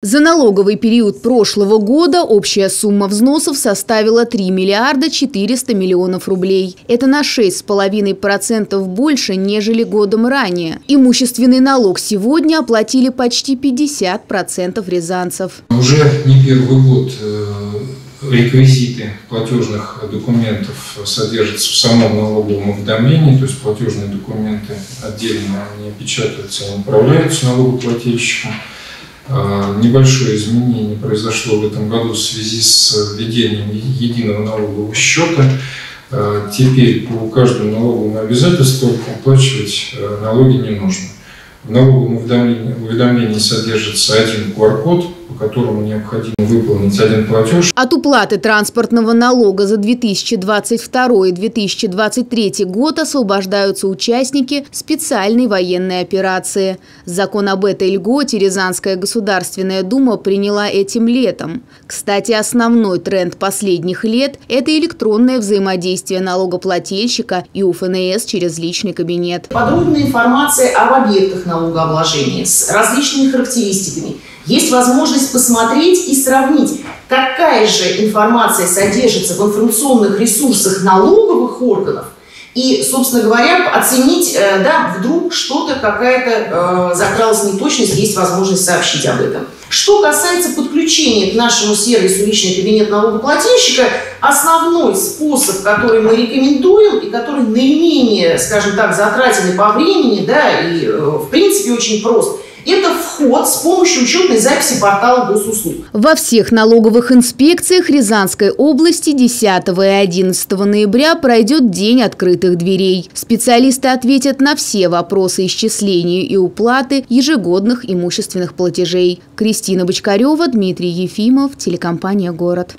За налоговый период прошлого года общая сумма взносов составила 3 миллиарда 400 миллионов рублей. Это на 6,5% больше, нежели годом ранее. Имущественный налог сегодня оплатили почти 50% рязанцев. Уже не первый год э, реквизиты платежных документов содержатся в самом налоговом уведомлении, то есть платежные документы отдельно не печатаются, а направляются налогоплательщикам. А, небольшое изменение произошло в этом году в связи с введением единого налогового счета. А, теперь по каждому налоговому обязательству оплачивать а, налоги не нужно. В налоговом уведомлении, уведомлении содержится один QR-код, которому необходимо выполнить один платеж. От уплаты транспортного налога за 2022 и 2023 год освобождаются участники специальной военной операции. Закон об этой льготе Рязанская Государственная Дума приняла этим летом. Кстати, основной тренд последних лет – это электронное взаимодействие налогоплательщика и УФНС через личный кабинет. Подробная информация об объектах налогообложения с различными характеристиками – есть возможность посмотреть и сравнить, какая же информация содержится в информационных ресурсах налоговых органов, и, собственно говоря, оценить, э, да, вдруг что-то, какая-то э, закралась неточность, есть возможность сообщить об этом. Что касается подключения к нашему сервису личный кабинет налогоплательщика, основной способ, который мы рекомендуем и который наименее, скажем так, затратен по времени, да, и э, в принципе очень прост – это вход с помощью учетной записи портала госуслуг. Во всех налоговых инспекциях Рязанской области 10 и 11 ноября пройдет День открытых дверей. Специалисты ответят на все вопросы исчисления и уплаты ежегодных имущественных платежей. Кристина Бочкарева, Дмитрий Ефимов, телекомпания «Город».